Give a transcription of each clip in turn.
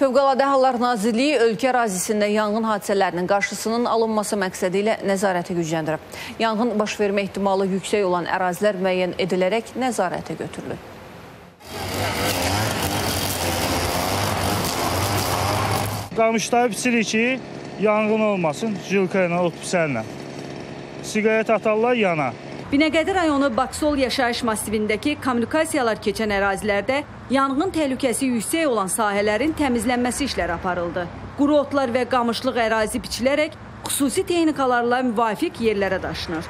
Fövqəladə Hallar Nazirliyi ölkə ərazisində yanğın hadisələrinin qarşısının alınması məqsədi ilə nəzarəti gücləndirib. Yanğın baş vermə ehtimalı yüksək olan ərazilər müəyyən edilərək nəzarətə götürülür. Qamışları biçirik ki, yanğın olmasın, jilka ilə, otpisərlə. Siqaret atarlar yana. Binəqədi rayonu Baksol yaşayış massivindəki kommunikasiyalar keçən ərazilərdə yanğın təhlükəsi yüksək olan sahələrin təmizlənməsi işləri aparıldı. Quru otlar və qamışlıq ərazi biçilərək xüsusi texnikalarla müvafiq yerlərə daşınır.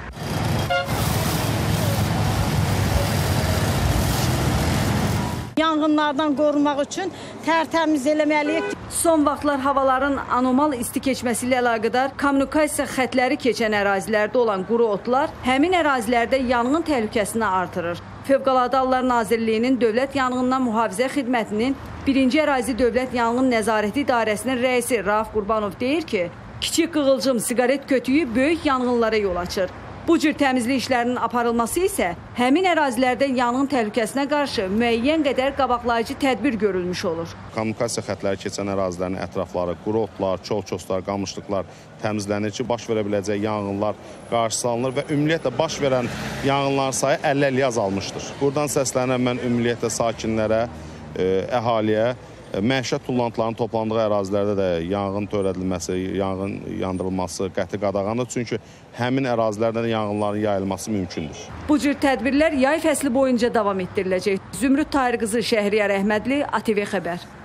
Yanğınlardan qorumaq üçün tərtəmiz eləməliyik. Son vaxtlar havaların anormal isti keçməsi ilə əlaqədar kommunikasiya xətləri keçən ərazilərdə olan quru otlar həmin ərazilərdə yanğın təhlükəsini artırır. Fövqəladə Hallar Nazirliyinin Dövlət Yanğından Mühafizə Xidmətinin 1-ci ərazi Dövlət Yanğın Nəzarəti İdarəsinin rəisi Rauf Qurbanov deyir ki, kiçik qığılcım siqaret kötüyü böyük yanğınlara yol açır. Bu cür təmizlik işlərinin aparılması isə həmin ərazilərdə yanğın təhlükəsinə qarşı müəyyən qədər qabaqlayıcı tədbir görülmüş olur. Kommunikasiya xətləri keçən ərazilərin ətrafları, quru otlar, çol-çoslar, qamışlıqlar təmizlənir ki, baş verə biləcək yanğınlar qarşısı alınır və ümumiyyətlə baş verən yanğınların sayı 50-50 azalmışdır. Buradan səslənirəm mən ümumiyyətlə sakinlərə, əhaliyə Məişət tullantılarının toplandığı ərazilərdə də yanğın törədilməsi, yanğın yandırılması qəti qadağandır. Çünki həmin ərazilərdə də yanğınların yayılması mümkündür. Bu cür tədbirlər yay fəsli boyunca davam etdiriləcək. Zümrüd Tahir qızı Şəhriyar Əhmədli, ATV xəbər.